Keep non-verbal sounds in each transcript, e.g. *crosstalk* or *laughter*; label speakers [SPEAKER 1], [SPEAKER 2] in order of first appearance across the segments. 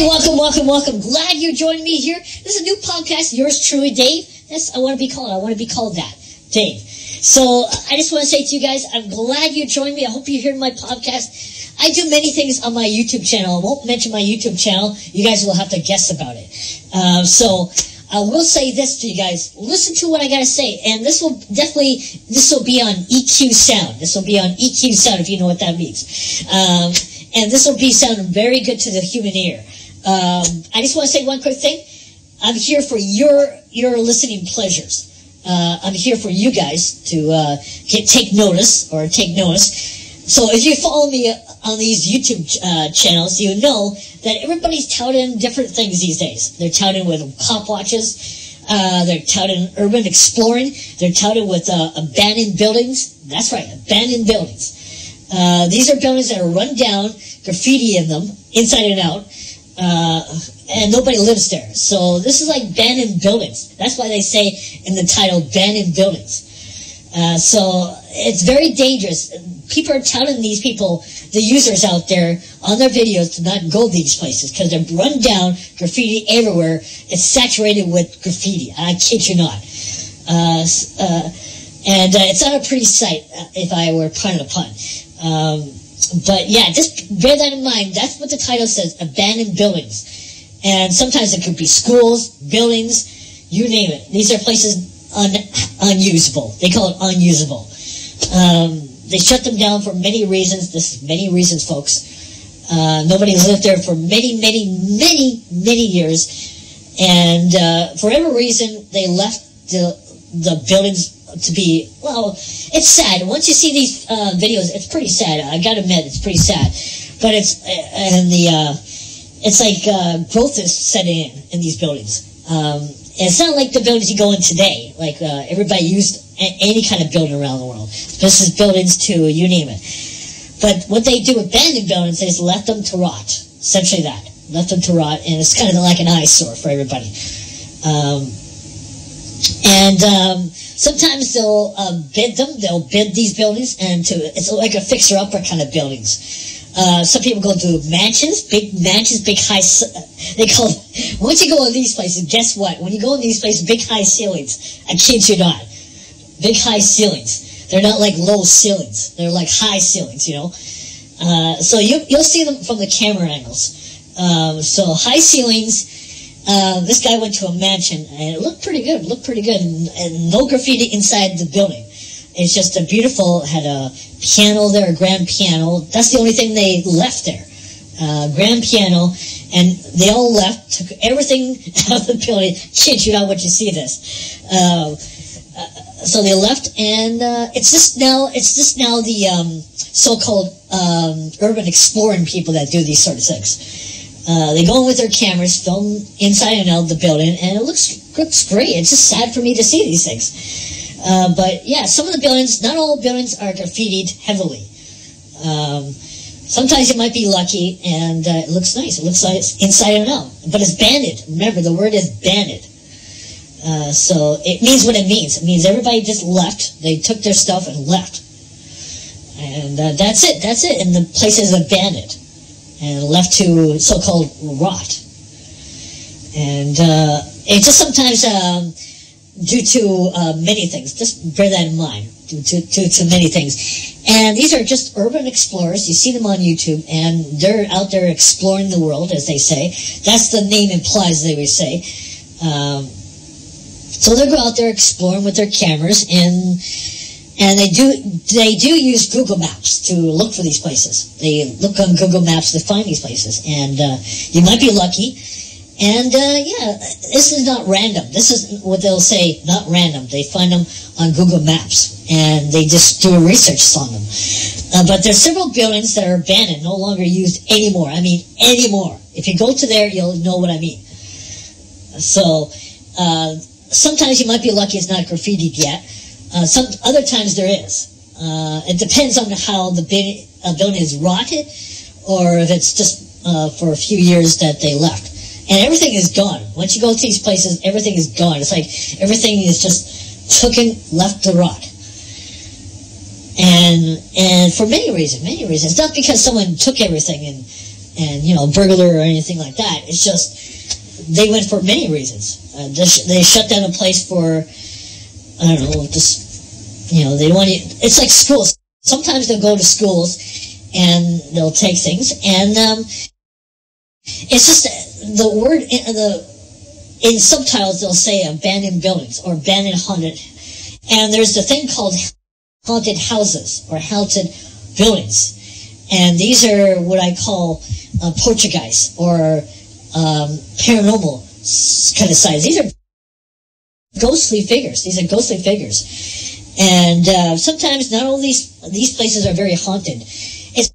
[SPEAKER 1] Welcome, welcome, welcome. Glad you joined me here. This is a new podcast. Yours truly, Dave. That's I want to be called. I want to be called that, Dave. So I just want to say to you guys, I'm glad you joined me. I hope you hear my podcast. I do many things on my YouTube channel. I won't mention my YouTube channel. You guys will have to guess about it. Um, so I will say this to you guys. Listen to what I got to say. And this will definitely, this will be on EQ sound. This will be on EQ sound if you know what that means. Um, and this will be sounding very good to the human ear. Um, I just want to say one quick thing. I'm here for your, your listening pleasures. Uh, I'm here for you guys to uh, get, take notice or take notice. So if you follow me on these YouTube uh, channels, you know that everybody's touting different things these days. They're touting with cop watches. Uh, they're touting urban exploring. They're touting with uh, abandoned buildings. That's right, abandoned buildings. Uh, these are buildings that are run down, graffiti in them, inside and out, uh, and nobody lives there. So this is like abandoned buildings. That's why they say in the title, abandoned buildings. Uh, so it's very dangerous. People are telling these people, the users out there, on their videos to not go these places because they're run down, graffiti everywhere. It's saturated with graffiti. I kid you not. Uh, uh, and uh, it's not a pretty sight, uh, if I were pun a pun. Um, but yeah, just bear that in mind. That's what the title says, abandoned buildings. And sometimes it could be schools, buildings, you name it. These are places un, unusable. They call it unusable. Um, they shut them down for many reasons. This is many reasons, folks. Uh, nobody lived there for many, many, many, many years. And uh, for every reason, they left the, the buildings to be, well, it's sad. Once you see these uh, videos, it's pretty sad. I gotta admit, it's pretty sad. But it's, and the, uh, it's like uh, growth is setting in in these buildings. Um, it's not like the buildings you go in today. Like uh, everybody used any kind of building around the world. This is buildings too, you name it. But what they do with abandoned buildings is let them to rot. Essentially that. Let them to rot, and it's kind of like an eyesore for everybody. Um, and um, sometimes they'll uh, bid them. They'll bid these buildings, and to it's like a fixer-upper kind of buildings. Uh, some people go to mansions, big mansions, big high. They call. *laughs* Once you go in these places, guess what? When you go in these places, big high ceilings. I kid you not, big high ceilings. They're not like low ceilings. They're like high ceilings. You know. Uh, so you you'll see them from the camera angles. Um, so high ceilings. Uh, this guy went to a mansion and it looked pretty good. Looked pretty good, and, and no graffiti inside the building. It's just a beautiful, had a piano there, a grand piano. That's the only thing they left there. Uh, grand piano. And they all left, took everything *laughs* out of the building. Kid you not what you see this. Uh, uh, so they left and, uh, it's just now, it's just now the, um, so-called, um, urban exploring people that do these sort of things. Uh, they go in with their cameras, film inside and out of the building, and it looks, looks great. It's just sad for me to see these things. Uh, but yeah, some of the buildings, not all buildings are graffitied heavily. Um, sometimes you might be lucky and uh, it looks nice. It looks like it's inside and out. But it's banded. Remember, the word is banded. Uh, so it means what it means. It means everybody just left. They took their stuff and left. And uh, that's it. That's it. And the place is abandoned and left to so-called rot. And uh, it just sometimes um, due to uh, many things. Just bear that in mind. Due to, to, to, many things. And these are just urban explorers. You see them on YouTube, and they're out there exploring the world, as they say. That's the name implies, they would say. Um, so they go out there exploring with their cameras, and and they do they do use Google Maps to look for these places. They look on Google Maps to find these places, and uh, you might be lucky and uh, yeah, this is not random. This is what they'll say, not random. They find them on Google Maps and they just do a research on them. Uh, but there's several buildings that are abandoned, no longer used anymore. I mean, anymore. If you go to there, you'll know what I mean. So uh, sometimes you might be lucky it's not graffitied yet. Uh, some other times there is. Uh, it depends on how the building is rotted or if it's just uh, for a few years that they left and everything is gone. Once you go to these places, everything is gone. It's like everything is just taken, left to rot. And and for many reasons, many reasons. Not because someone took everything and and you know burglar or anything like that. It's just they went for many reasons. Uh, they shut down a place for I don't know, just you know they want you. It's like schools. Sometimes they'll go to schools and they'll take things, and um, it's just the word in the in subtitles they'll say abandoned buildings or abandoned haunted, and there's a thing called haunted houses or haunted buildings. And these are what I call uh, poltergeist or um, paranormal kind of sites. These are ghostly figures. These are ghostly figures. And uh, sometimes not all these, these places are very haunted. It's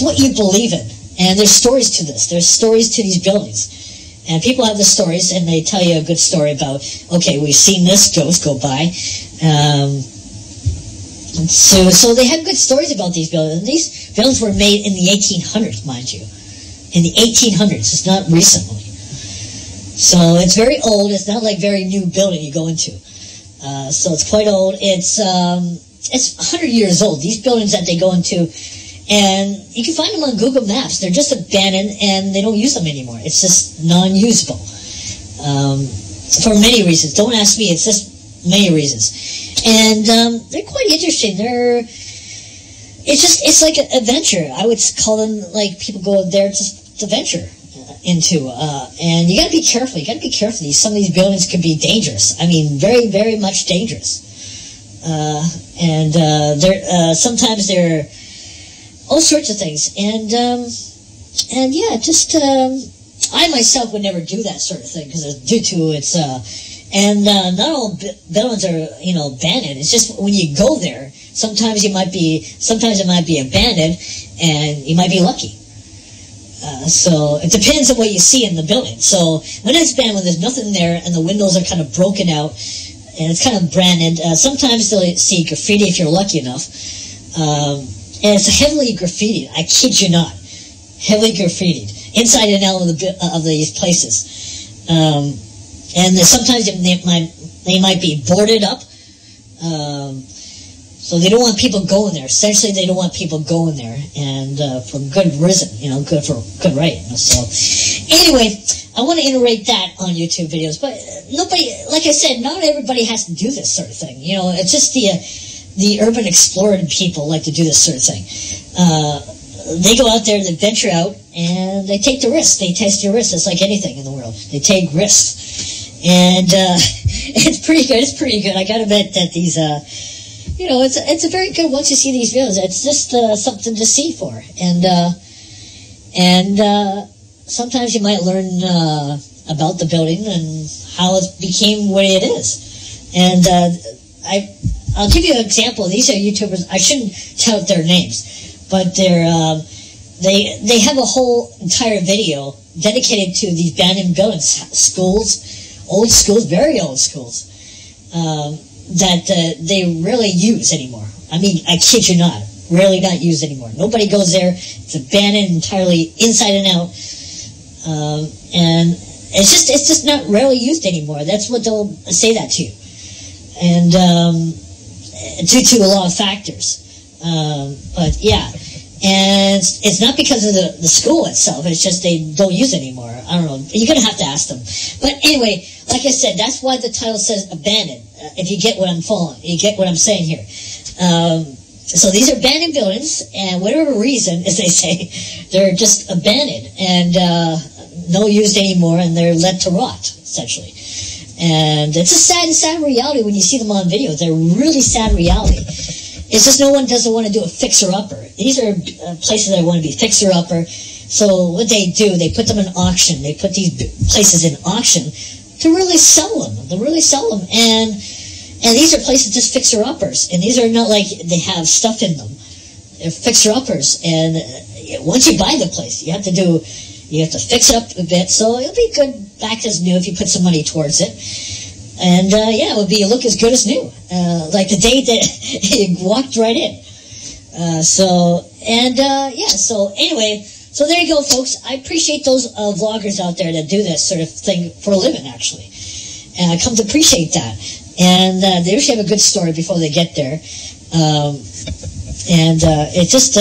[SPEAKER 1] what you believe in. And there's stories to this. There's stories to these buildings. And people have the stories, and they tell you a good story about, okay, we've seen this ghost go by. Um, so, so they have good stories about these buildings. And these buildings were made in the 1800s, mind you. In the 1800s. It's not recently. So it's very old. It's not like very new building you go into. Uh, so it's quite old. It's um, it's 100 years old. These buildings that they go into, and you can find them on Google Maps. They're just abandoned and they don't use them anymore. It's just non-usable um, for many reasons. Don't ask me. It's just many reasons and um, they're quite interesting. They're it's just it's like an adventure. I would call them like people go there just to venture into, uh, and you got to be careful. You got to be careful. Some of these buildings could be dangerous. I mean, very very much dangerous. Uh, and uh, they're uh, sometimes they're all sorts of things, and um, and yeah, just um, I myself would never do that sort of thing because due to its uh, and uh, not all buildings are, you know, abandoned. It's just when you go there, sometimes you might be, sometimes it might be abandoned, and you might be lucky. Uh, so it depends on what you see in the building. So when it's when there's nothing there, and the windows are kind of broken out, and it's kind of branded, uh, sometimes they'll see graffiti if you're lucky enough. Um, and it's heavily graffitied. I kid you not, heavily graffitied inside and out of the of these places. Um, and sometimes they might, they might be boarded up. Um, so they don't want people going there. Essentially, they don't want people going there, and uh, for good reason, you know, good for good right. So, anyway, I want to iterate that on YouTube videos, but nobody, like I said, not everybody has to do this sort of thing. You know, it's just the uh, the urban explorer people like to do this sort of thing. Uh, they go out there, they venture out, and they take the risk. They test your risk. It's like anything in the world. They take risks and uh, *laughs* it's pretty good. It's pretty good. I got to admit that these, uh, you know, it's it's a very good once you see these videos. It's just uh, something to see for, and uh, and uh, sometimes you might learn uh, about the building and how it became what it is. And I I'll give you an example. These are YouTubers. I shouldn't tout their names, but they're um, they they have a whole entire video dedicated to these abandoned buildings, schools old schools, very old schools, um, that uh, they really use anymore. I mean, I kid you not, really not used anymore. Nobody goes there. It's abandoned entirely inside and out. Um, and it's just it's just not rarely used anymore. That's what they'll say that to you. And um, due to a lot of factors. Um, but yeah, and it's not because of the, the school itself. It's just they don't use it anymore. I don't know. You're to have to ask them. But anyway, like I said, that's why the title says abandoned. Uh, if you get what I'm following, you get what I'm saying here. Um, so these are abandoned buildings, and whatever reason, *laughs* as they say, they're just abandoned and uh, no used anymore, and they're let to rot, essentially. And it's a sad, sad reality when you see them on video. They're really sad reality. It's just no one doesn't want to do a fixer-upper. These are uh, places that want to be fixer-upper. So what they do, they put them in auction. They put these places in auction to really sell them. To really sell them. And and these are places just fixer-uppers. And these are not like they have stuff in them. They're fixer-uppers. And uh, once you buy the place, you have to do, you have to fix it up a bit. So it'll be good back as new if you put some money towards it. And uh, yeah, it would be look as good as new, uh, like the day that *laughs* it walked right in. Uh, so and uh, yeah, so anyway, so there you go, folks. I appreciate those uh, vloggers out there that do this sort of thing for a living, actually, and I come to appreciate that. And uh, they usually have a good story before they get there, um, and it just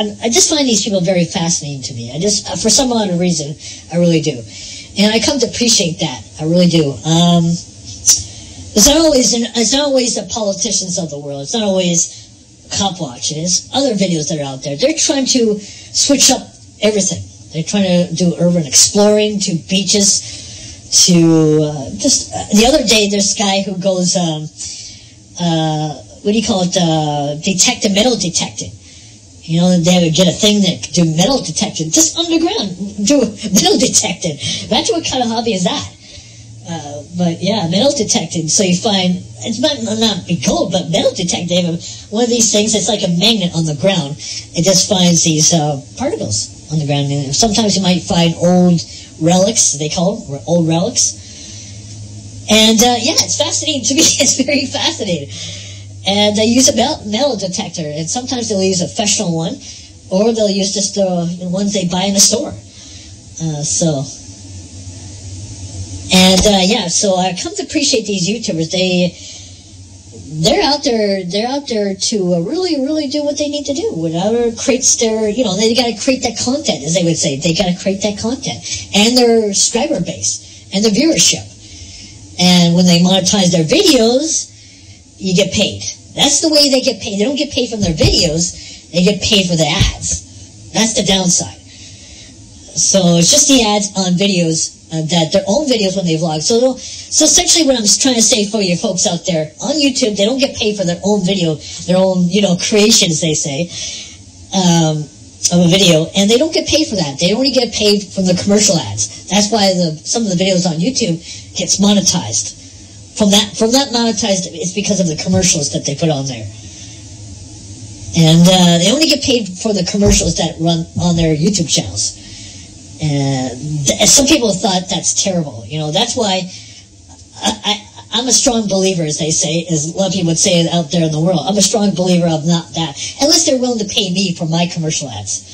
[SPEAKER 1] I'm, i just find these people very fascinating to me. I just, uh, for some odd reason, I really do, and I come to appreciate that. I really do. Um, it's not always, it's not always the politicians of the world. It's not always cop watches, other videos that are out there. They're trying to switch up everything. They're trying to do urban exploring to beaches to uh, just uh, the other day. There's a guy who goes. Um, uh, what do you call it, uh, detective, metal detecting. You know, they would get a thing that do metal detection, just underground, do *laughs* metal detecting. Imagine what kind of hobby is that? Uh, but yeah, metal detecting. So you find it's not not be gold, but metal detecting. One of these things. It's like a magnet on the ground. It just finds these uh, particles on the ground. And sometimes you might find old relics. They call them old relics. And uh, yeah, it's fascinating *laughs* to me. It's very fascinating and they use a metal detector. And sometimes they'll use a professional one, or they'll use just the ones they buy in the store. Uh, so, and uh, yeah, so I come to appreciate these YouTubers. They they're out there. They're out there to uh, really, really do what they need to do. Whatever creates their, you know, they got to create that content, as they would say. They got to create that content and their subscriber base and their viewership. And when they monetize their videos, you get paid. That's the way they get paid. They don't get paid from their videos. They get paid for the ads. That's the downside. So it's just the ads on videos uh, that their own videos when they vlog. So, so essentially, what I'm trying to say for you folks out there on YouTube, they don't get paid for their own video, their own you know creations. They say um, of a video, and they don't get paid for that. They only get paid from the commercial ads. That's why the some of the videos on YouTube gets monetized from that from that monetized it's because of the commercials that they put on there and uh, they only get paid for the commercials that run on their youtube channels and some people thought that's terrible. You know that's why I, I, am a strong believer as they say as a lot of people would say out there in the world. I'm a strong believer of not that unless they're willing to pay me for my commercial ads.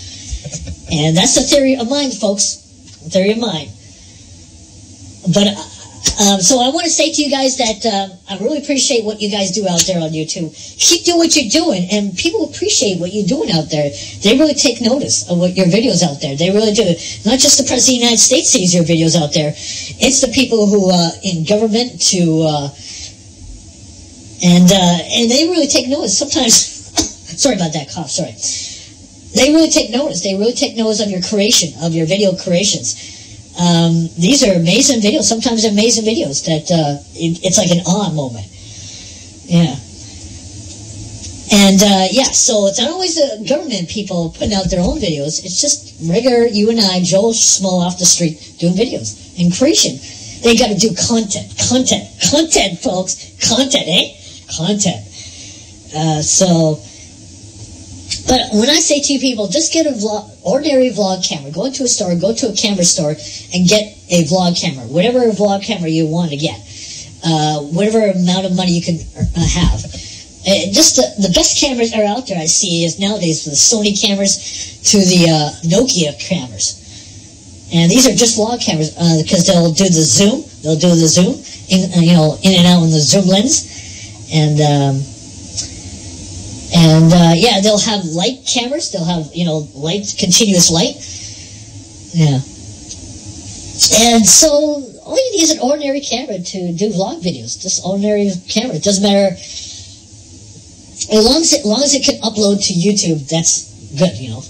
[SPEAKER 1] And that's the theory of mine folks. Theory of mine. But um, so I want to say to you guys that uh, I really appreciate what you guys do out there on YouTube. Keep doing what you're doing, and people appreciate what you're doing out there. They really take notice of what your videos out there. They really do. Not just the President of the United States sees your videos out there. It's the people who uh, in government to, uh, and uh, and they really take notice. Sometimes, *laughs* sorry about that cough. Sorry. They really take notice. They really take notice of your creation, of your video creations. Um, these are amazing videos. Sometimes amazing videos that uh, it, it's like an awe moment. Yeah. And uh, yeah, so it's not always the government people putting out their own videos. It's just regular you and I, Joel Schmo off the street, doing videos and creation. They got to do content, content, content, folks, content, eh? Content. Uh, so but when I say to you people, just get a vlog, ordinary vlog camera. Go into a store, go to a camera store, and get a vlog camera. Whatever vlog camera you want to get. Uh, whatever amount of money you can uh, have. Uh, just the, the best cameras are out there I see is nowadays the Sony cameras to the uh, Nokia cameras. And these are just vlog cameras because uh, they'll do the zoom. They'll do the zoom, in, you know, in and out in the zoom lens. And... Um, and uh, yeah, they'll have light cameras. They'll have, you know, light, continuous light. Yeah. And so all you need is an ordinary camera to do vlog videos. Just ordinary camera. It doesn't matter. As long as it, as long as it can upload to YouTube, that's good, you know.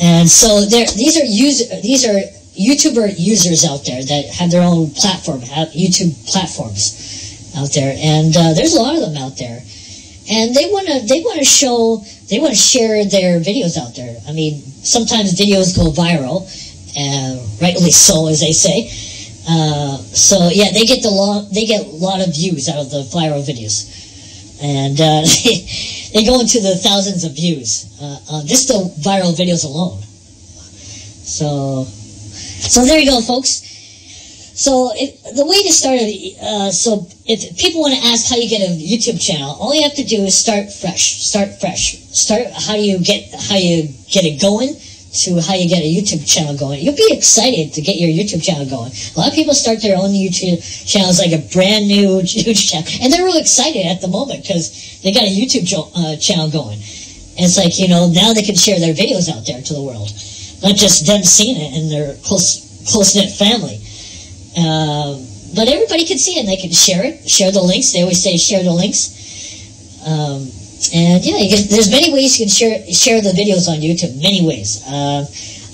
[SPEAKER 1] And so there, these are user, these are YouTuber users out there that have their own platform, have YouTube platforms out there, and uh, there's a lot of them out there and they want to they want to show they want to share their videos out there. I mean, sometimes videos go viral, and rightly so, as they say. Uh, so yeah, they get the long they get a lot of views out of the viral videos, and uh, they, *laughs* they go into the thousands of views uh, just the viral videos alone. So, so there you go, folks. So the way to start uh, so if people want to ask how you get a YouTube channel, all you have to do is start fresh. Start fresh. Start how you get how you get it going to how you get a YouTube channel going. You'll be excited to get your YouTube channel going. A lot of people start their own YouTube channels like a brand new *laughs* YouTube channel, and they're really excited at the moment because they got a YouTube uh, channel going. And it's like, you know, now they can share their videos out there to the world. Not just them seeing it in their close, close-knit family. Um, but everybody can see it and they can share it, share the links. They always say share the links. Um, and yeah, can, there's many ways you can share share the videos on YouTube. Many ways. Uh,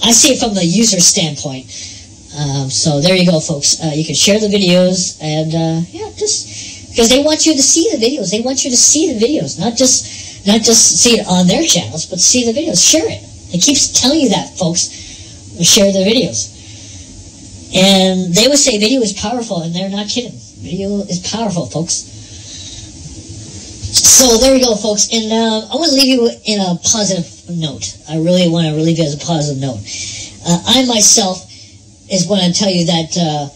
[SPEAKER 1] I see it from the user standpoint. Um, so there you go, folks. Uh, you can share the videos and uh, yeah, just because they want you to see the videos. They want you to see the videos, not just not just see it on their channels, but see the videos. Share it. It keeps telling you that, folks. Share the videos. And they would say video is powerful, and they're not kidding. Video is powerful, folks. So there we go, folks. And uh, I want to leave you in a positive note. I really want to leave you as a positive note. Uh, I myself is want to tell you that uh,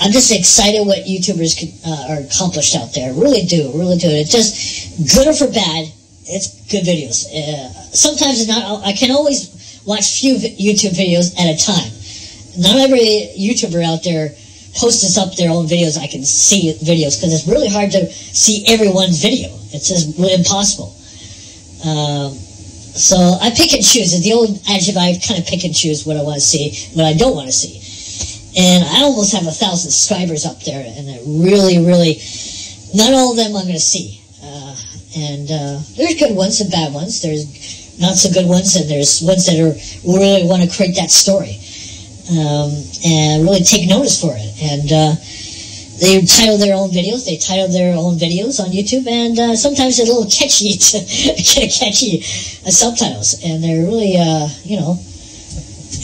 [SPEAKER 1] I'm just excited what YouTubers can, uh, are accomplished out there. Really do, really do. It's just good or for bad. It's good videos. Uh, sometimes it's not. I can always watch few YouTube videos at a time. Not every YouTuber out there posts up their own videos. I can see videos because it's really hard to see everyone's video. It's just really impossible. Um, so I pick and choose. The old adjective, I kind of pick and choose what I want to see, what I don't want to see. And I almost have a thousand subscribers up there, and it really, really, not all of them I'm going to see. Uh, and uh, there's good ones and bad ones. There's not so good ones, and there's ones that are really want to create that story um, and really take notice for it. And uh, they title their own videos. They title their own videos on YouTube, and uh, sometimes they're a little catchy *laughs* to catchy uh, subtitles, and they're really, uh, you know,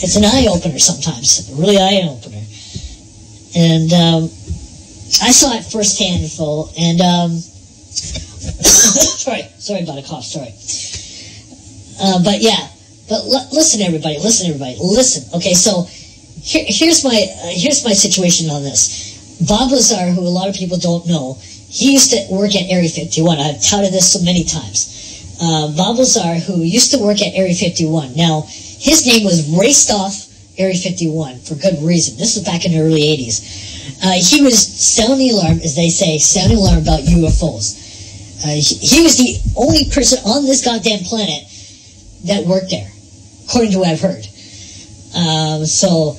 [SPEAKER 1] it's an eye opener sometimes, really eye opener. And um, I saw it firsthand, full, and um, *coughs* sorry, sorry about a cough, sorry. Uh, but yeah, but listen, everybody, listen, everybody, listen. Okay, so here, here's my uh, here's my situation on this. Bob Lazar, who a lot of people don't know, he used to work at Area 51. I've touted this so many times. Uh, Bob Lazar, who used to work at Area 51. Now, his name was raced off Area 51 for good reason. This was back in the early 80s. Uh, he was sounding alarm, as they say, sounding alarm about UFOs. Uh, he, he, was the only person on this goddamn planet that worked there, according to what I've heard. Um, so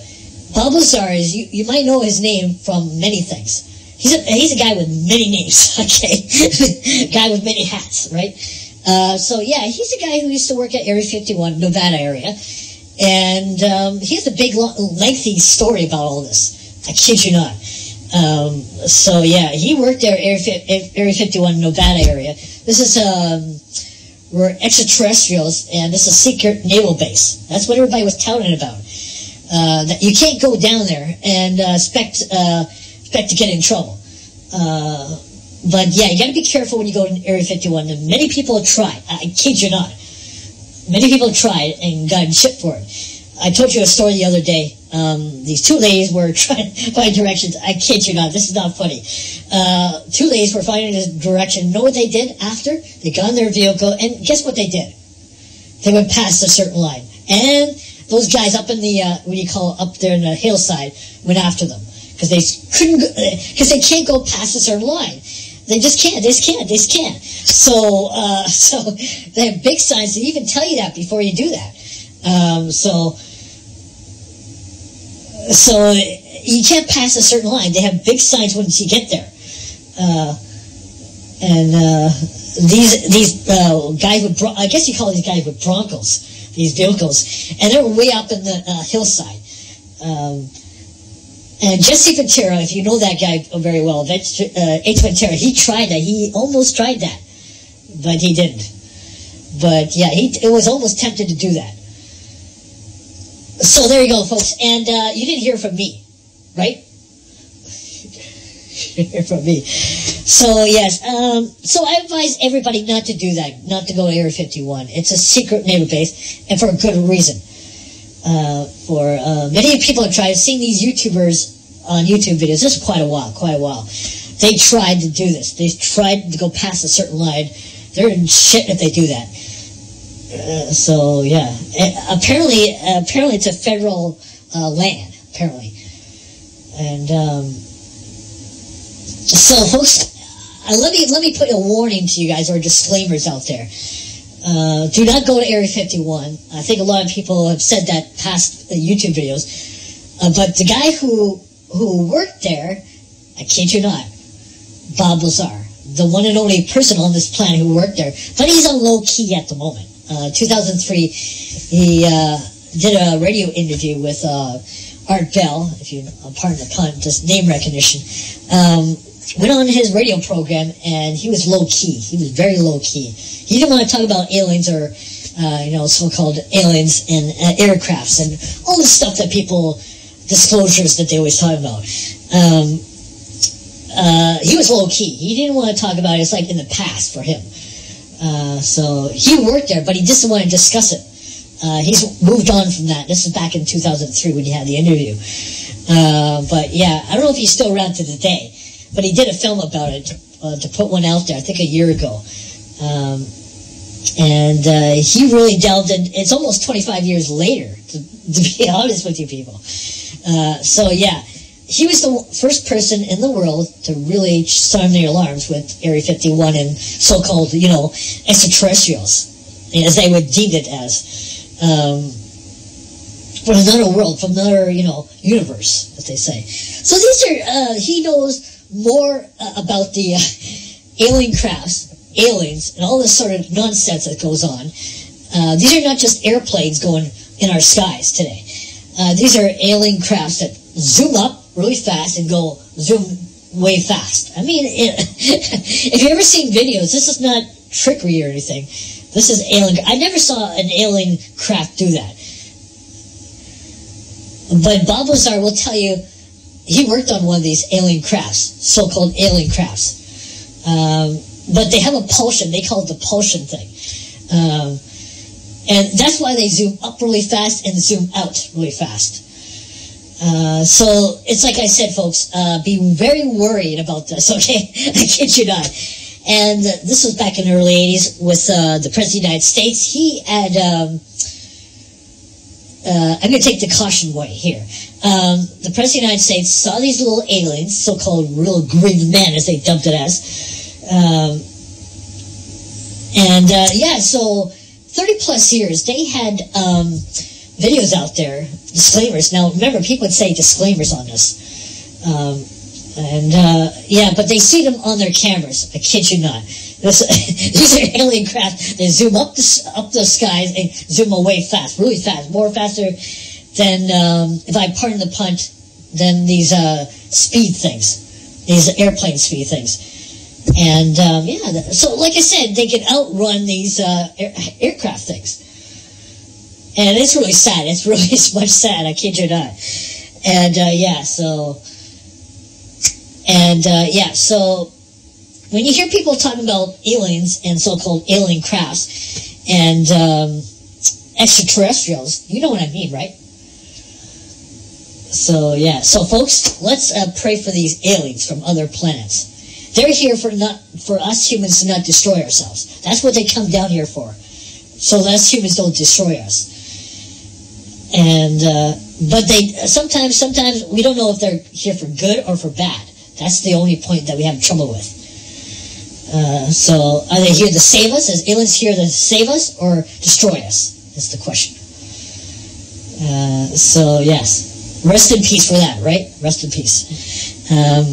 [SPEAKER 1] Lazar is, you, you might know his name from many things. He's a, he's a guy with many names, *laughs* okay? *laughs* guy with many hats, right? Uh, so yeah, he's a guy who used to work at Area 51, Nevada area. And um, he has a big, lengthy story about all this. I kid you not. Um, so yeah, he worked there, Area, Area 51, Nevada area. This is, um, we're extraterrestrials, and this is a secret naval base. That's what everybody was touting about. Uh, that you can't go down there and uh, expect uh, expect to get in trouble. Uh, but yeah, you got to be careful when you go to Area 51. And many people have tried. I kid you not. Many people have tried and gotten shit for it. I told you a story the other day. Um, these two ladies were *laughs* trying to find directions. I kid you not. This is not funny. Uh, two ladies were finding a direction. Know what they did after? They got in their vehicle, and guess what they did? They went past a certain line. And those guys up in the, uh, what do you call it, up there in the hillside went after them because they couldn't, because they can't go past a certain line. They just can't. They just can't. They just can't. So, uh, *laughs* so they have big signs that even tell you that before you do that. Um, so, so you can't pass a certain line. They have big signs once you get there. Uh, and uh, these these uh, guys with I guess you call these guys with Broncos these vehicles, and they were way up in the uh, hillside. Um, and Jesse Ventura, if you know that guy very well, uh, H. Ventura, he tried that. He almost tried that, but he didn't. But yeah, he it was almost tempted to do that. So there you go, folks. And uh, you didn't hear from me, right? *laughs* hear from me. So yes, um, so I advise everybody not to do that, not to go to Area 51. It's a secret naval base, and for a good reason. Uh, for uh, many people have tried, seeing these YouTubers on YouTube videos. This is quite a while, quite a while. They tried to do this. They tried to go past a certain line. They're in shit if they do that. Uh, so yeah, apparently, apparently it's a federal uh, land. Apparently, and. Um, so, folks, uh, let me let me put a warning to you guys or disclaimers out there. Uh, do not go to Area 51. I think a lot of people have said that past YouTube videos. Uh, but the guy who who worked there, I kid you not, Bob Lazar, the one and only person on this planet who worked there. But he's on low key at the moment. Uh, 2003, he uh, did a radio interview with uh, Art Bell, if you pardon the pun, just name recognition. Um, went on his radio program and he was low key. He was very low key. He didn't want to talk about aliens or, uh, you know, so-called aliens and uh, aircrafts and all the stuff that people, disclosures that they always talk about. Um, uh, he was low key. He didn't want to talk about it. It's like in the past for him. Uh, so he worked there, but he just didn't want to discuss it. Uh, he's moved on from that. This is back in 2003 when he had the interview. Uh, but yeah, I don't know if he's still around to today, but he did a film about it uh, to put one out there, I think a year ago. Um, and uh, he really delved in. It's almost 25 years later, to, to be *laughs* honest with you people. Uh, so yeah, he was the first person in the world to really sound the alarms with Area 51 and so-called, you know, extraterrestrials, as they would deem it as, um, from another world, from another, you know, universe, as they say. So these are, uh, he knows more uh, about the uh, alien crafts, aliens, and all this sort of nonsense that goes on. Uh, these are not just airplanes going in our skies today. Uh, these are alien crafts that zoom up really fast and go zoom way fast. I mean, it, *laughs* if you've ever seen videos, this is not trickery or anything. This is alien. I never saw an alien craft do that. But Bob Lazar will tell you he worked on one of these alien crafts, so-called alien crafts. Um, but they have a pulsion. They call it the pulsion thing. Um, and that's why they zoom up really fast and zoom out really fast. Uh, so it's like I said, folks, uh, be very worried about this, *laughs* okay? I kid you not. And uh, this was back in the early 80s with uh, the President of the United States. He had, um, uh, I'm going to take the caution way here. Um, the President of the United States saw these little aliens, so-called real green men, as they dubbed it as. Um, and, yeah, so 30 plus years, they had um, videos out there, disclaimers. Now, remember, people would say disclaimers on this. Um, and, uh, yeah, but they see them on their cameras. I kid you not. This, these are alien craft. They zoom up the, up the skies and zoom away fast, really fast, more faster than, um, if I pardon the punt, than these uh, speed things, these airplane speed things. And, um, yeah, so like I said, they can outrun these uh, air, aircraft things. And it's really sad. It's really *laughs* it's much sad. I kid you not. And uh, yeah, so and uh, yeah, so when you hear people talking about aliens and so-called alien crafts and um, extraterrestrials, you know what I mean, right? So yeah, so folks, let's uh, pray for these aliens from other planets. They're here for not for us humans to not destroy ourselves. That's what they come down here for. So us humans don't destroy us and uh, but they sometimes sometimes we don't know if they're here for good or for bad. That's the only point that we have trouble with. Uh, so are they here to save us? Is aliens here to save us or destroy us? That's the question. Uh, so yes, rest in peace for that, right? Rest in peace. Um,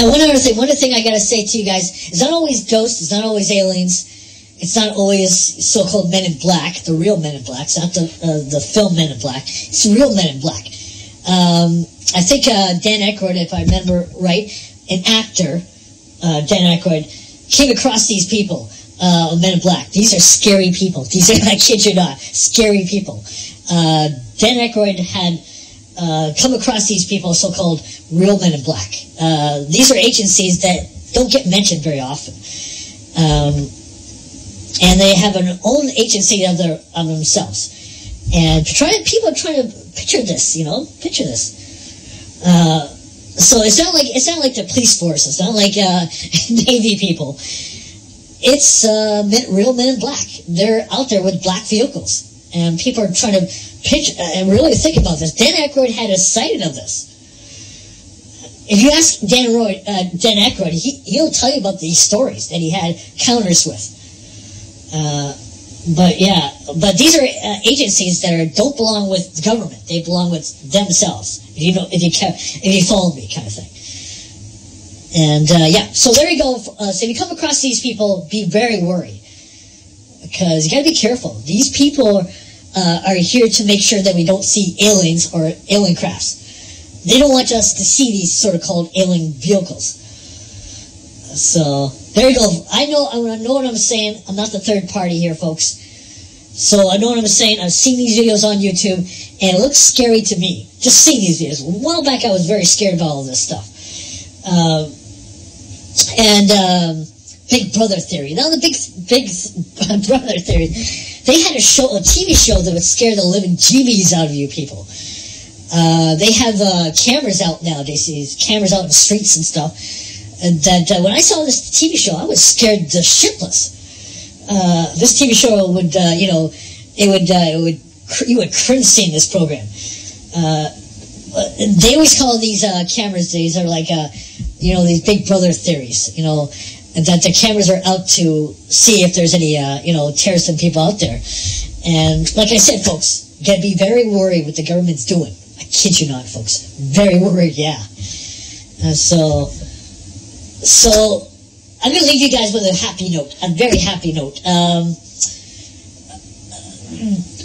[SPEAKER 1] and one other thing, one other thing I got to say to you guys, it's not always ghosts, it's not always aliens it's not always so-called Men in Black, the real Men in Black. It's not the uh, the film Men in Black. It's real Men in Black. Um, I think uh, Dan Aykroyd, if I remember right, an actor, uh, Dan Aykroyd, came across these people, uh, Men in Black. These are scary people. These are, *laughs* I kid you not, scary people. Uh, Dan Aykroyd had uh, come across these people, so-called real Men in Black. these are agencies that don't get mentioned very often. Um, and they have an own agency of their of themselves. And try people are trying to picture this, you know, picture this. Uh, so it's not like it's not like the police force. It's not like uh, *laughs* Navy people. It's uh, men, real men in black. They're out there with black vehicles, and people are trying to picture and really think about this. Dan Aykroyd had a sighting of this. If you ask Dan, Roy, uh, Dan Aykroyd, he, he'll tell you about these stories that he had counters with. Uh, but yeah, but these are uh, agencies that are, don't belong with the government. They belong with themselves. You know, if you kept, if you follow me, kind of thing. And uh, yeah, so there you go. Uh, so if you come across these people, be very worried because you got to be careful. These people uh, are here to make sure that we don't see aliens or alien crafts. They don't want us to see these sort of called alien vehicles. So there you go. I know. I know what I'm saying. I'm not the third party here, folks. So I know what I'm saying. I've seen these videos on YouTube, and it looks scary to me. Just seeing these videos. A while back, I was very scared about all this stuff. Um, and um, Big Brother theory. Now the Big Big *laughs* Brother theory. They had a show, a TV show that would scare the living jeebies out of you people. Uh, they have uh, cameras out nowadays. These cameras out in the streets and stuff And that uh, when I saw this TV show, I was scared to shitless. Uh, this TV show would, uh, you know, it would, it would, you would cringe seeing this program. Uh, they always call these uh, cameras. These are like, you know, these Big Brother theories. You know, that the cameras are out to see if there's any, you know, terrorists and people out there. And like I said, folks, you gotta be very worried what the government's doing. I kid you not, folks. Very worried, yeah. so so I'm to leave you guys with a happy note, a very happy note. Um,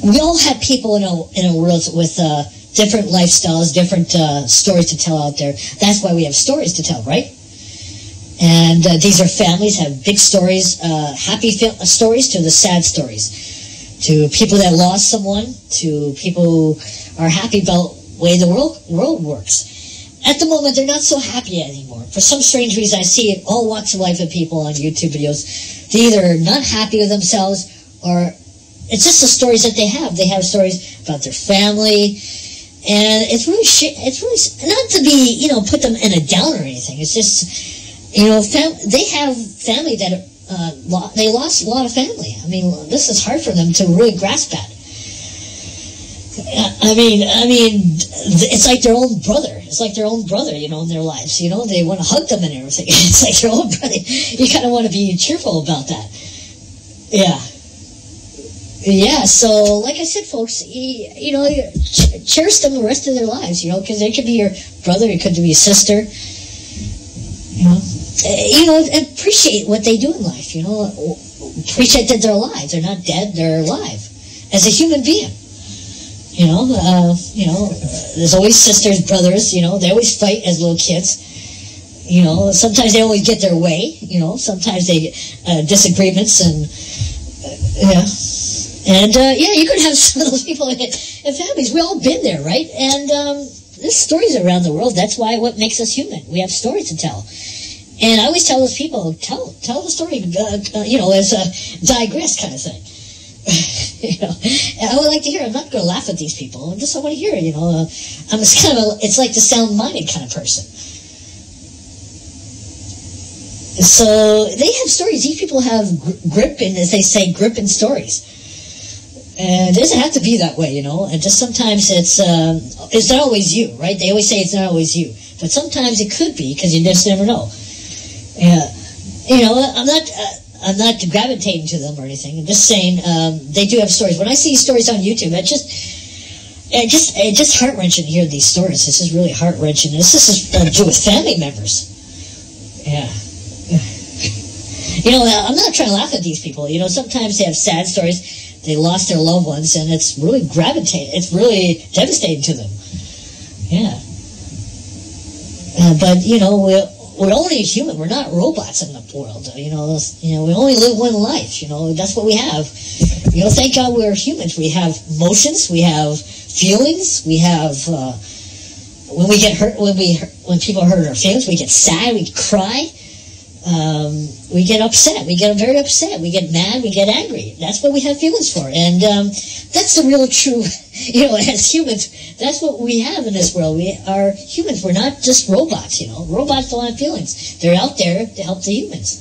[SPEAKER 1] we all have people in a in a world with uh, different lifestyles, different uh, stories to tell out there. That's why we have stories to tell, right? And uh, these are families have big stories, uh, happy stories to the sad stories, to people that lost someone, to people who are happy about the way the world world works. At the moment, they're not so happy anymore. For some strange reason, I see it all walks of life of people on YouTube videos. They're either not happy with themselves or it's just the stories that they have. They have stories about their family. And it's really shit. It's really, not to be, you know, put them in a down or anything. It's just, you know, fam- they have family that, uh, lo- they lost a lot of family. I mean, this is hard for them to really grasp that. I mean, I mean, it's like their own brother. It's like their own brother, you know, in their lives. You know, they want to hug them and everything. *laughs* It's like their own brother. You kind of want to be cheerful about that. Yeah. Yeah, so like I said, folks, you, know, cherish them the rest of their lives, you know, because they could be your brother, it could be your sister. You know, eh, you know, appreciate what they do in life, you know, appreciate that they're alive. They're not dead, they're alive as a human being. You know, uh, you know, there's always sisters, brothers. You know, they always fight as little kids. You know, sometimes they always get their way. You know, sometimes they uh, disagreements and uh, yeah, and uh, yeah, you could have some of those people in, in families. We've all been there, right? And um, there's stories around the world. That's why what makes us human. We have stories to tell. And I always tell those people, tell tell the story, uh, uh, you know, as a digress kind of thing. *laughs* you know, I would like to hear. I'm not going to laugh at these people. I just I want to hear. You know, uh, I'm just kind of a, it's like the sound-minded kind of person. So they have stories. These people have grip and, as they say, grip in stories. And it doesn't have to be that way, you know. And just sometimes it's uh, it's not always you, right? They always say it's not always you, but sometimes it could be because you just never know. Yeah, you know, I'm not. Uh, I'm not gravitating to them or anything. I'm just saying um, they do have stories. When I see stories on YouTube, it just it just it just heart wrenching to hear these stories. It's just really heart wrenching. This is uh, do with family members. Yeah. *laughs* you know, I'm not trying to laugh at these people. You know, sometimes they have sad stories. They lost their loved ones, and it's really gravitating. It's really devastating to them. Yeah. Uh, but you know, we we're only human. We're not robots in the world. You know, you know, we only live one life. You know, that's what we have. You know, thank God we're humans. We have emotions. We have feelings. We have uh, when we get hurt. When we when people hurt our feelings, we get sad. We cry. Um, we get upset. We get very upset. We get mad. We get angry. That's what we have feelings for, and um, that's the real true. *laughs* You know, as humans, that's what we have in this world. We are humans. We're not just robots. You know, robots don't have feelings. They're out there to help the humans.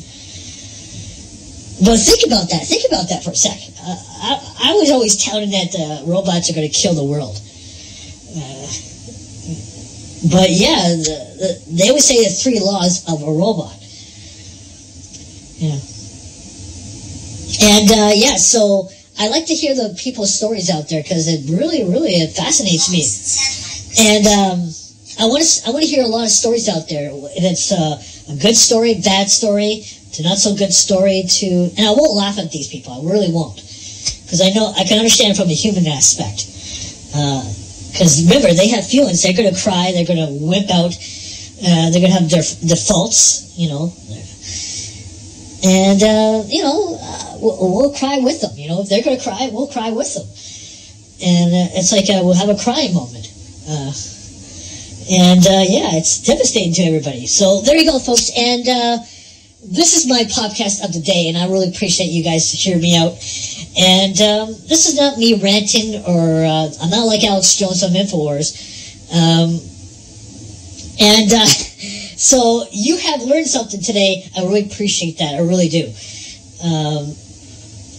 [SPEAKER 1] But think about that. Think about that for a second. Uh, I, I, was always touting that uh, robots are going to kill the world. Uh, but yeah, the, the, they always say the three laws of a robot. Yeah. And uh, yeah, so I like to hear the people's stories out there because it really, really it fascinates me. And um, I want to I want to hear a lot of stories out there. It's uh, a good story, bad story, to not so good story, to and I won't laugh at these people. I really won't because I know I can understand from the human aspect. Because remember, they have feelings. They're going to cry. They're going to whip out. Uh, they're going to have their defaults. you know. And uh, you know, uh, we'll, we'll, cry with them. You know, if they're going to cry, we'll cry with them. And uh, it's like uh, we'll have a crying moment. Uh, and yeah, it's devastating to everybody. So there you go, folks. And this is my podcast of the day, and I really appreciate you guys to hear me out. And um, this is not me ranting, or uh, I'm not like Alex Jones on Infowars. Um, and uh, *laughs* so you have learned something today. I really appreciate that. I really do. Um,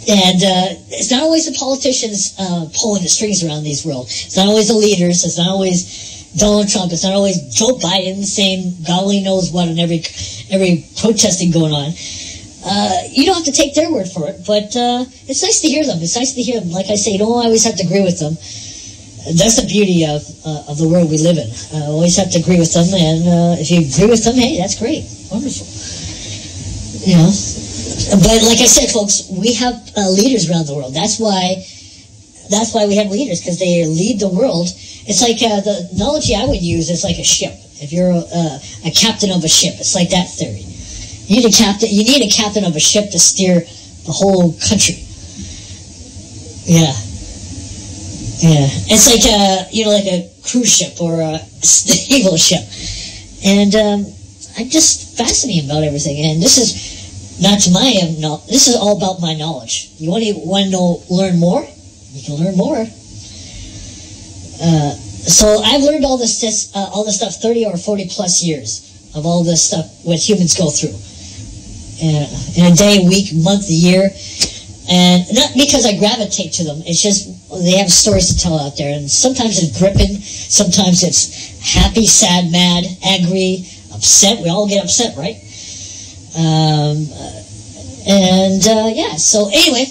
[SPEAKER 1] and uh, it's not always the politicians uh, pulling the strings around these world. It's not always the leaders. It's not always Donald Trump. It's not always Joe Biden saying God only knows what in every every protesting going on. Uh, you don't have to take their word for it, but uh, it's nice to hear them. It's nice to hear them. Like I say, you don't always have to agree with them. That's the beauty of uh, of the world we live in. Uh, always have to agree with them, and uh, if you agree with them, hey, that's great, wonderful. You know, but like I said, folks, we have uh, leaders around the world. That's why. That's why we have leaders because they lead the world. It's like the analogy I would use is like a ship. If you're a, a captain of a ship, it's like that theory. You need a captain. You need a captain of a ship to steer the whole country. Yeah, yeah. It's like a you know like a cruise ship or a naval *laughs* ship, and um, I'm just fascinated about everything. And this is not to my no. This is all about my knowledge. You want to want to learn more? You can learn more. Uh, so I've learned all this, this uh, all this stuff 30 or 40 plus years of all this stuff what humans go through uh, in a day, week, month, year. And not because I gravitate to them. It's just they have stories to tell out there. And sometimes it's gripping. Sometimes it's happy, sad, mad, angry, upset. We all get upset, right? Um, and uh, yeah, so anyway,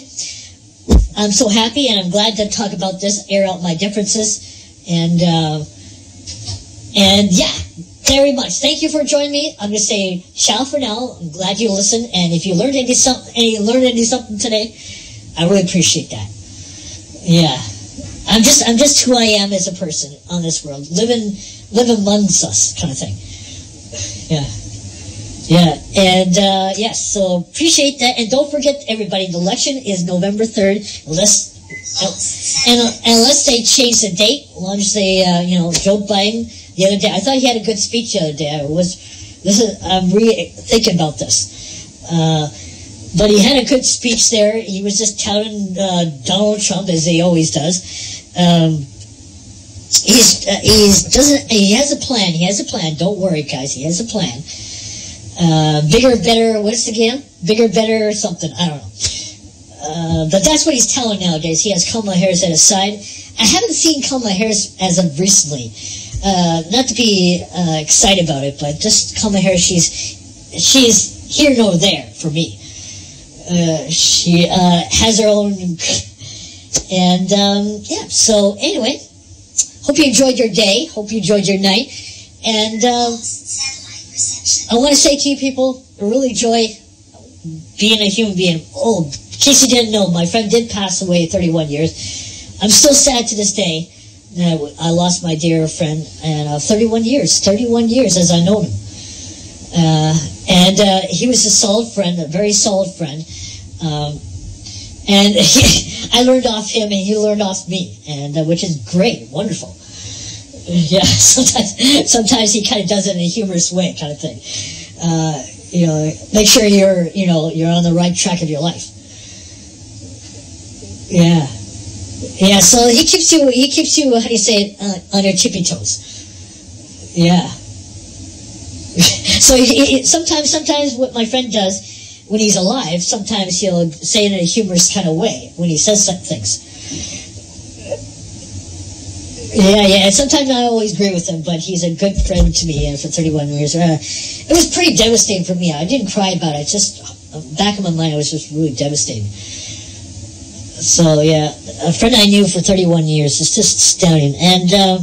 [SPEAKER 1] I'm so happy and I'm glad to talk about this, air out my differences. And, uh, and yeah, very much. Thank you for joining me. I'm to say ciao for now. I'm glad you listened. And if you learned any, something, learned any something today, I really appreciate that. Yeah. I'm just, I'm just who I am as a person on this world. Living, living amongst us kind of thing. Yeah. Yeah. And, uh, yes, so appreciate that. And don't forget, everybody, the election is November 3rd. Let's and, unless they change the date, unless they, uh, you know, Joe Biden the other day, I thought he had a good speech the other day. I was, this is, I'm re thinking about this. Uh, but he had a good speech there. He was just telling uh, Donald Trump, as he always does. Um, he's uh, he's doesn't he has a plan. He has a plan. Don't worry, guys. He has a plan. Uh, bigger, better. What's the game? Bigger, better, something. I don't know. Uh, but that's what he's telling nowadays. He has Kamala Harris at his side. I haven't seen Kamala Harris as of recently. Uh, not to be uh, excited about it, but just Kamala Harris, she's she's here nor there for me. Uh, she uh, has her own, and um, yeah. So anyway, hope you enjoyed your day. Hope you enjoyed your night, and um, I want to say to you people, I really enjoy being a human being. Oh, in case you didn't know, my friend did pass away 31 years. I'm still sad to this day that I lost my dear friend, and uh, 31 years, 31 years as I know him. Uh, and uh, he was a solid friend, a very solid friend. Um, and *laughs* he, I learned off him, and he learned off me, and uh, which is great, wonderful. Yeah, *laughs* sometimes sometimes he kind of does it in a humorous way, kind of thing. Uh, you know, make sure you're you know you're on the right track of your life. Yeah. Yeah, so he keeps you, he keeps you, how do you say it, uh, on your tippy toes. Yeah. *laughs* so he, he, sometimes, sometimes what my friend does when he's alive, sometimes he'll say it in a humorous kind of way when he says some things. Yeah, yeah. Sometimes I always agree with him, but he's a good friend to me for 31 years. Uh, it was pretty devastating for me. I didn't cry about it. Just uh, back of my mind, it was just really devastating. so yeah, a friend I knew for 31 years. is just astounding. And uh,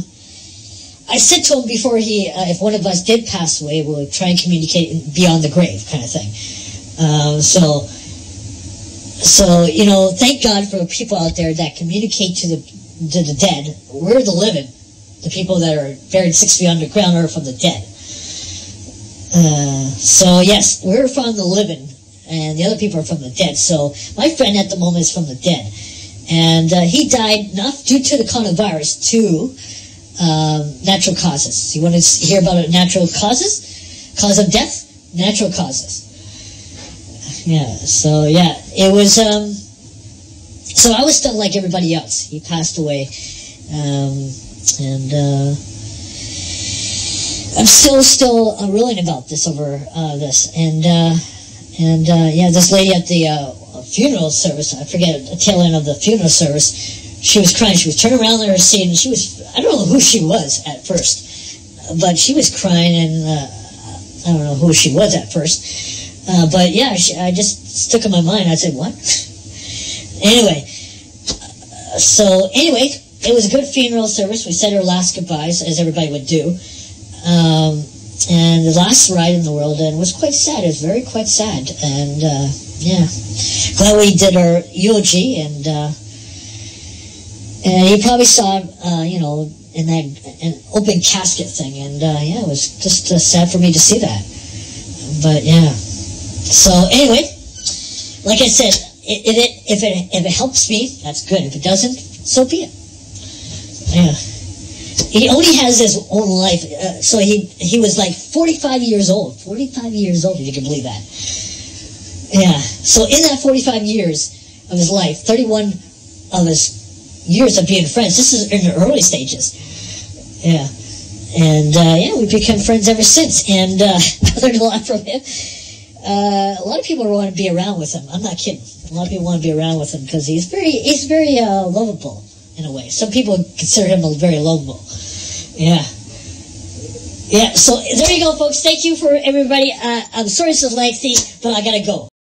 [SPEAKER 1] I said to him before he, uh, if one of us did pass away, we'll try and communicate beyond the grave, kind of thing. Um, so, so you know, thank God for the people out there that communicate to the to the dead. We're the living. The people that are buried six feet underground are from the dead. Uh, so yes, we're from the living, and the other people are from the dead. So my friend at the moment is from the dead, and uh, he died not due to the coronavirus, to um, natural causes. You want to hear about? Natural causes, cause of death, natural causes. Yeah. So yeah, it was. Um, so I was still like everybody else. He passed away, um, and uh, I'm still still uh, reeling about this over uh, this, and uh, and uh, yeah, this lady at the uh, funeral service. I forget the tail end of the funeral service she was crying. She was turning around seat, and she was, I don't know who she was at first, but she was crying, and uh, I don't know who she was at first. Uh, but yeah, she, I just stuck in my mind. I said, what? anyway, so anyway, it was a good funeral service. We said our last goodbyes, as everybody would do. Um, and the last ride in the world and was quite sad. It was very quite sad. And uh, yeah, glad we did our eulogy and uh, and you probably saw, uh, you know, in that an open casket thing, and uh, yeah, it was just uh, sad for me to see that. But yeah, so anyway, like I said, if it if it if it helps me, that's good. If it doesn't, so be it. Yeah. He only has his own life, uh, so he he was like 45 years old. 45 years old, if you can believe that. Yeah. So in that 45 years of his life, 31 of his years of being friends. This is in the early stages. Yeah. And uh, yeah, we've become friends ever since. And uh, I learned a lot from him. Uh, a lot of people want to be around with him. I'm not kidding. A lot of people want to be around with him because he's very he's very uh, lovable in a way. Some people consider him a very lovable. Yeah. Yeah, so there you go, folks. Thank you for everybody. Uh, I'm sorry this is lengthy, but I gotta go.